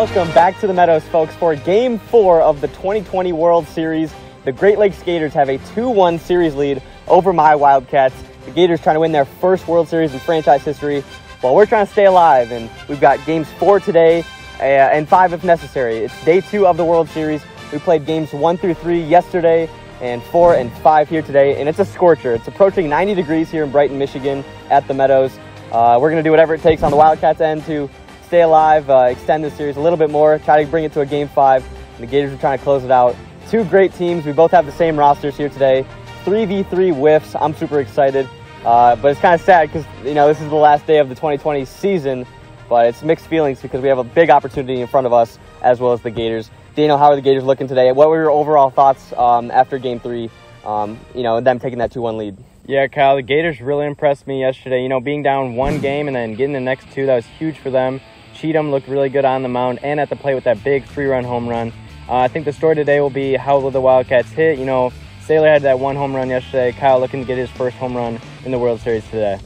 Welcome back to the Meadows, folks, for game four of the 2020 World Series. The Great Lakes Gators have a 2-1 series lead over my Wildcats. The Gators trying to win their first World Series in franchise history while we're trying to stay alive. And we've got games four today uh, and five if necessary. It's day two of the World Series. We played games one through three yesterday and four and five here today, and it's a scorcher. It's approaching 90 degrees here in Brighton, Michigan at the Meadows. Uh, we're going to do whatever it takes on the Wildcats end to stay alive, uh, extend this series a little bit more, try to bring it to a game five. And the Gators are trying to close it out. Two great teams. We both have the same rosters here today. 3v3 whiffs. I'm super excited. Uh, but it's kind of sad because, you know, this is the last day of the 2020 season, but it's mixed feelings because we have a big opportunity in front of us as well as the Gators. Daniel, how are the Gators looking today? What were your overall thoughts um, after game three, um, you know, them taking that 2 1 lead? Yeah, Kyle, the Gators really impressed me yesterday. You know, being down one game and then getting the next two, that was huge for them. Cheatham looked really good on the mound and at the plate with that big three run home run. Uh, I think the story today will be how will the Wildcats hit. You know, Sailor had that one home run yesterday. Kyle looking to get his first home run in the World Series today.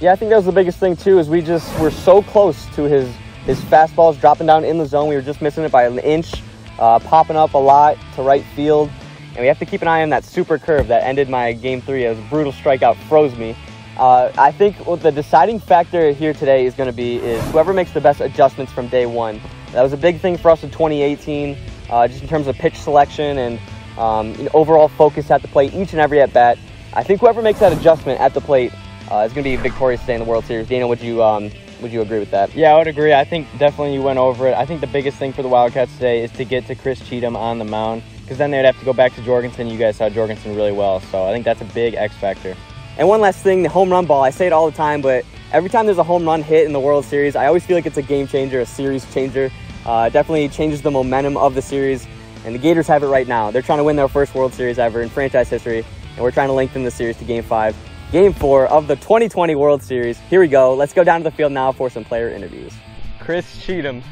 Yeah, I think that was the biggest thing too. Is we just were so close to his his fastballs dropping down in the zone. We were just missing it by an inch, uh, popping up a lot to right field, and we have to keep an eye on that super curve that ended my game three. It was a brutal strikeout, froze me. Uh, I think what the deciding factor here today is going to be is whoever makes the best adjustments from day one. That was a big thing for us in 2018, uh, just in terms of pitch selection and um, you know, overall focus at the plate each and every at bat. I think whoever makes that adjustment at the plate uh, is going to be victorious today in the World Series. Daniel, would you um, would you agree with that? Yeah, I would agree. I think definitely you went over it. I think the biggest thing for the Wildcats today is to get to Chris Cheatham on the mound because then they'd have to go back to Jorgensen. You guys saw Jorgensen really well, so I think that's a big X factor. And one last thing, the home run ball. I say it all the time, but every time there's a home run hit in the World Series, I always feel like it's a game changer, a series changer. Uh, it definitely changes the momentum of the series. And the Gators have it right now. They're trying to win their first World Series ever in franchise history, and we're trying to lengthen the series to game five. Game four of the 2020 World Series. Here we go. Let's go down to the field now for some player interviews. Chris Cheatham,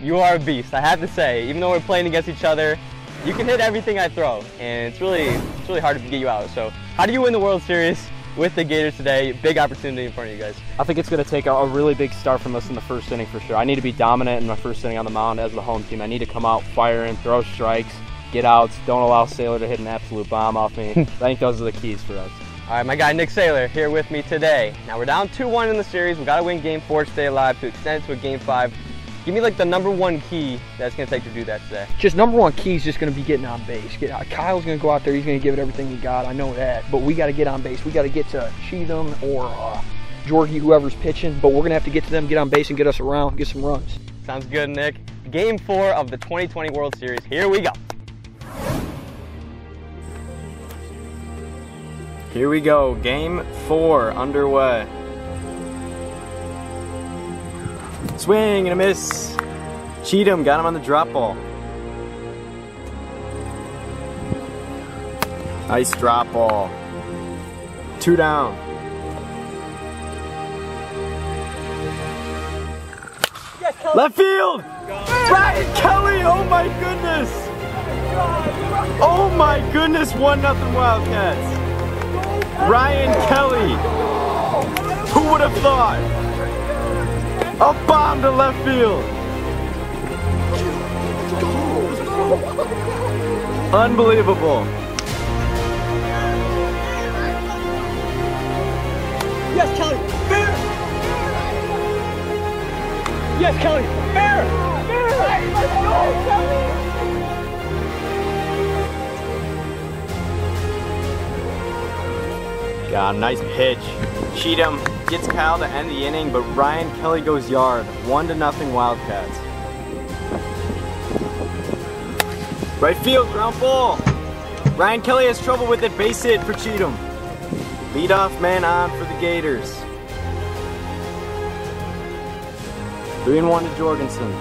you are a beast. I have to say, even though we're playing against each other, you can hit everything I throw, and it's really, it's really hard to get you out. So, how do you win the World Series? With the Gators today. Big opportunity in front of you guys. I think it's going to take a, a, really big start from us in the first inning for sure. I need to be dominant in my first inning on the mound as the home team. I need to come out firing, throw strikes, get outs, don't allow Sailor to hit an absolute bomb off me. I think those are the keys for us. All right, my guy Nick Sailor here with me today. Now we're down 2-1 in the series. We've got to win game four to stay alive to extend it to a game five. Give me like the number one key that's going to take to do that today. Just number one key is just going to be getting on base. Get, uh, Kyle's going to go out there. He's going to give it everything he got. I know that. But we got to get on base. We got to get to Cheatham or uh, Georgie, whoever's pitching. But we're going to have to get to them, get on base, and get us around, get some runs. Sounds good, Nick. Game four of the 2020 World Series. Here we go. Here we go. Game four underway. Swing and a miss. Cheatham got him on the drop ball. Nice drop ball. Two down. Left field! Ryan Kelly! Oh my goodness! Oh my goodness! One nothing Wildcats. Ryan Kelly! Who would have thought? A bomb to left field. Unbelievable. Yes, Kelly. Fair. Yes, Kelly. Fair. Fair. Let's go, Kelly. God, nice pitch. Cheatham gets Kyle to end the inning, but Ryan Kelly goes yard. One to nothing Wildcats. Right field, ground ball. Ryan Kelly has trouble with it, base hit for Cheatham. Leadoff man on for the Gators. Three and one to Jorgensen.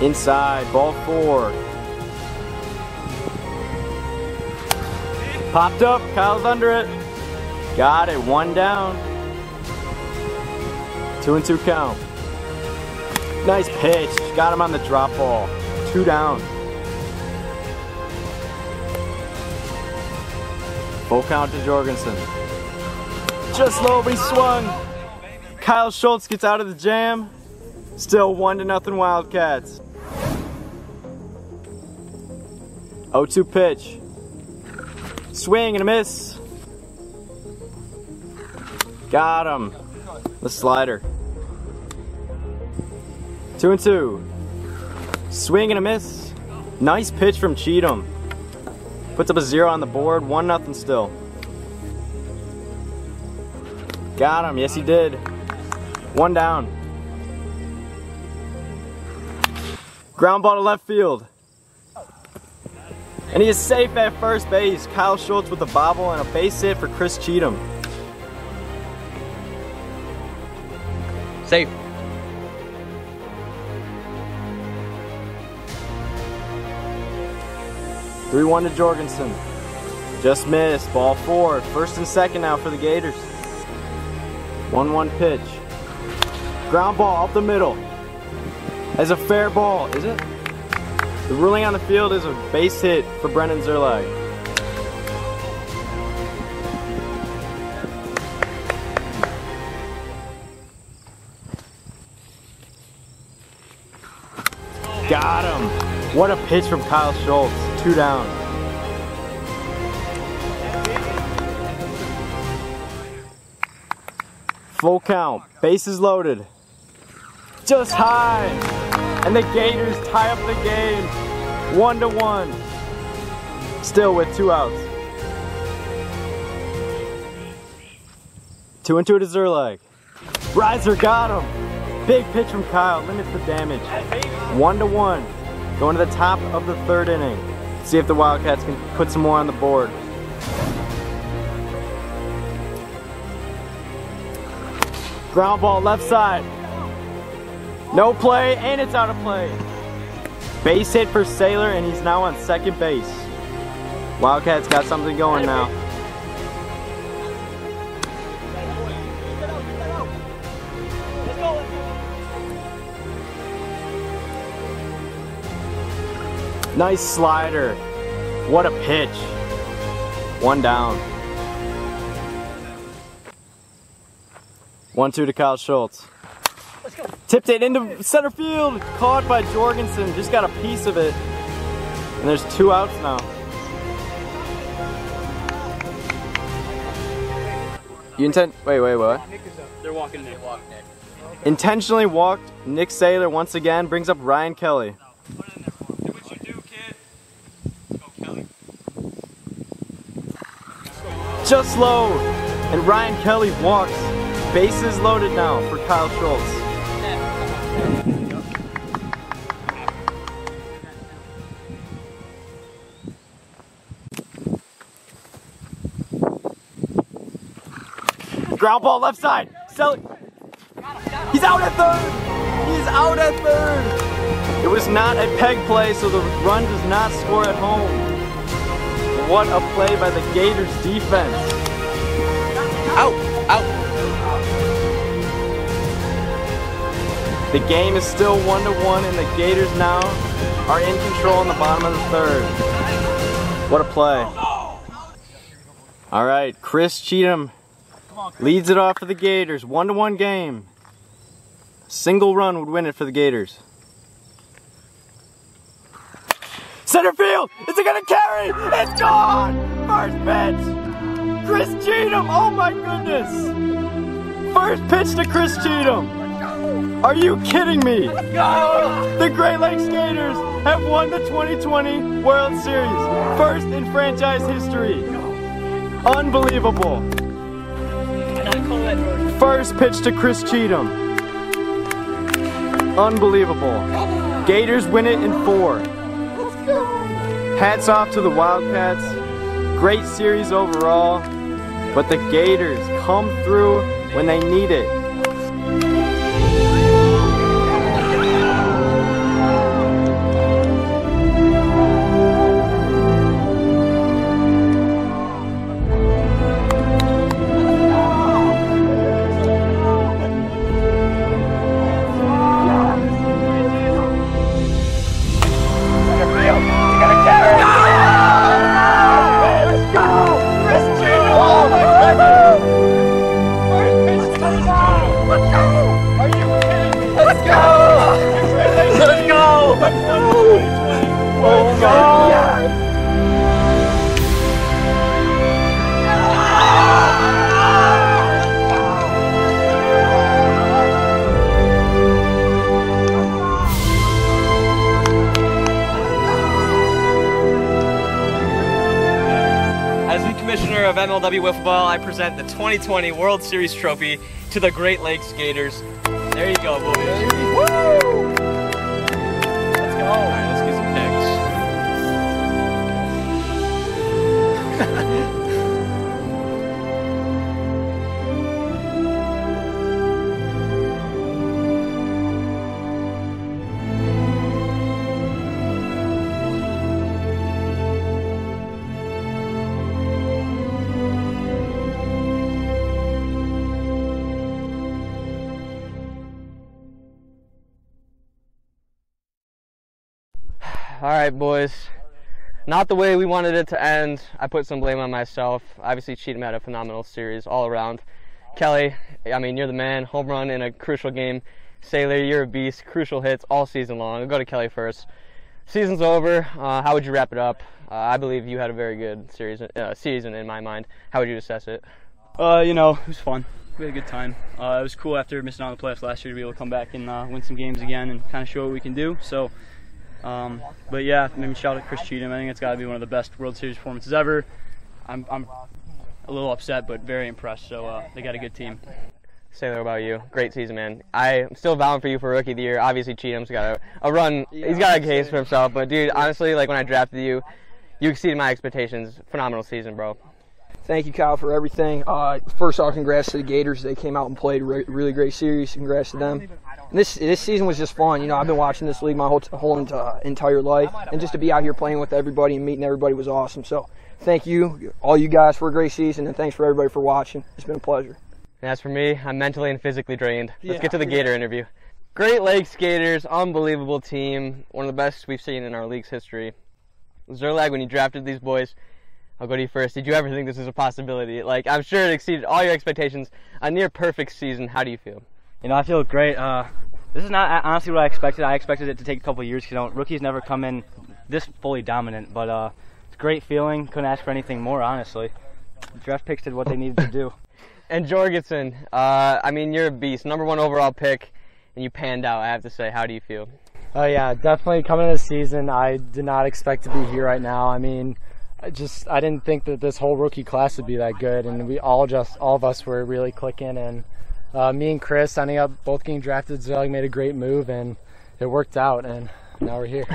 Inside, ball four. Popped up, Kyle's under it. Got it, one down. Two and two count. Nice pitch. Got him on the drop ball. Two down. Full count to Jorgensen. Just low, but he swung. Kyle Schultz gets out of the jam. Still one to nothing Wildcats. 0-2 pitch. Swing and a miss. Got him. The slider. Two and two. Swing and a miss. Nice pitch from Cheatham. Puts up a zero on the board. One nothing still. Got him. Yes, he did. One down. Ground ball to left field. And he is safe at first base. Kyle Schultz with a bobble and a base hit for Chris Cheatham. Safe. Three one to Jorgensen. Just missed. Ball four. First and second now for the Gators. One one pitch. Ground ball up the middle. As a fair ball, is it? The ruling on the field is a base hit for Brendan Zerlag. Got him. What a pitch from Kyle Schultz. Two down. Full count. Bases loaded. Just high. And the Gators tie up the game. One to one. Still with two outs. Two and two to Zerlag. Riser got him. Big pitch from Kyle. Limits the damage. One to one. Going to the top of the third inning. See if the Wildcats can put some more on the board. Ground ball left side. No play, and it's out of play. Base hit for Sailor, and he's now on second base. Wildcats got something going now. Nice slider. What a pitch. One down. One two to Kyle Schultz. Tipped it into center field. Caught by Jorgensen. Just got a piece of it. And there's two outs now. You intend? Wait, wait, what? They're walking Nick. Intentionally walked Nick Saylor once again. Brings up Ryan Kelly. Just low. And Ryan Kelly walks. Bases loaded now for Kyle Schultz. Ground ball left side. Sell He's out at third. He's out at third. It was not a peg play, so the run does not score at home. What a play by the Gators defense. Out. Out. The game is still one to one, and the Gators now are in control in the bottom of the third. What a play. All right, Chris Cheatham leads it off for the Gators. One to one game. Single run would win it for the Gators. Center field! Is it gonna carry? It's gone! First pitch! Chris Cheatham! Oh my goodness! First pitch to Chris Cheatham! Are you kidding me? The Great Lakes Gators have won the 2020 World Series. First in franchise history. Unbelievable. First pitch to Chris Cheatham. Unbelievable. Gators win it in four. Hats off to the Wildcats. Great series overall. But the Gators come through when they need it. Of MLW Wiffle Ball, I present the 2020 World Series trophy to the Great Lakes Gators. There you go, boys. Woo! Let's go. Right, boys. Not the way we wanted it to end. I put some blame on myself. Obviously, Cheatham had a phenomenal series all around. Kelly, I mean, you're the man. Home run in a crucial game. Sailor, you're a beast. Crucial hits all season long. I'll go to Kelly first. Season's over. Uh, how would you wrap it up? Uh, I believe you had a very good series, uh, season in my mind. How would you assess it? Uh, you know, it was fun. We had a good time. Uh, it was cool after missing out on the playoffs last year to be able to come back and uh, win some games again and kind of show what we can do. So, um, but yeah, maybe shout out Chris Cheatham. I think it's got to be one of the best World Series performances ever. I'm, I'm a little upset, but very impressed. So uh, they got a good team. Sailor, about you? Great season, man. I'm still vowing for you for Rookie of the Year. Obviously, Cheatham's got a, a run. He's got a case for himself. But, dude, honestly, like when I drafted you, you exceeded my expectations. Phenomenal season, bro. Thank you, Kyle, for everything. Uh, first off, congrats to the Gators. They came out and played a re- really great series. Congrats to them. And this this season was just fun. You know, I've been watching this league my whole whole ent- entire life, and just to be out here playing with everybody and meeting everybody was awesome. So, thank you, all you guys, for a great season, and thanks for everybody for watching. It's been a pleasure. And as for me, I'm mentally and physically drained. Let's Yeah. get to the Gator interview. Great Lakes Gators, unbelievable team, one of the best we've seen in our league's history. Zerlag, when you drafted these boys, I'll go to you first. Did you ever think this was a possibility? Like, I'm sure it exceeded all your expectations. A near perfect season. How do you feel? You know, I feel great. Uh, this is not honestly what I expected. I expected it to take a couple of years. 'cause, You know, rookies never come in this fully dominant, but uh, it's a great feeling. Couldn't ask for anything more, honestly. Draft picks did what they needed to do. And Jorgensen, uh, I mean, you're a beast. Number one overall pick, and you panned out, I have to say. How do you feel? Oh yeah, definitely coming into the season, I did not expect to be here right now. I mean, I just I didn't think that this whole rookie class would be that good, and we all just all of us were really clicking. And uh, me and Chris ending up both getting drafted. Zerlag made a great move, and it worked out. And now we're here.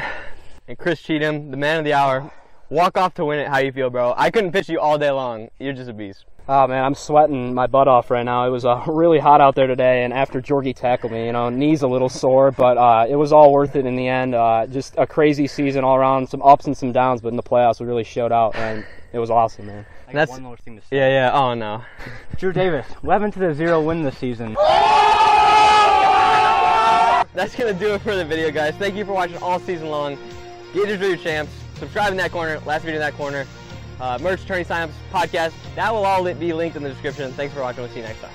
And Chris Cheatham, the man of the hour, walk off to win it. How you feel, bro? I couldn't pitch you all day long. You're just a beast. Oh man, I'm sweating my butt off right now. It was uh, really hot out there today, and after Jorgie tackled me, you know, knees a little sore, but uh, it was all worth it in the end. Uh, just a crazy season all around, some ups and some downs, but in the playoffs we really showed out, and it was awesome, man. That's- one more thing to say. Yeah, yeah. Oh no. Drew Davis, 11 to the zero win this season. That's gonna do it for the video, guys. Thank you for watching all season long. Gators are your champs. Subscribe in that corner. Last video in that corner. Uh, merch, attorney signups, podcast. That will all be linked in the description. Thanks for watching. We'll see you next time.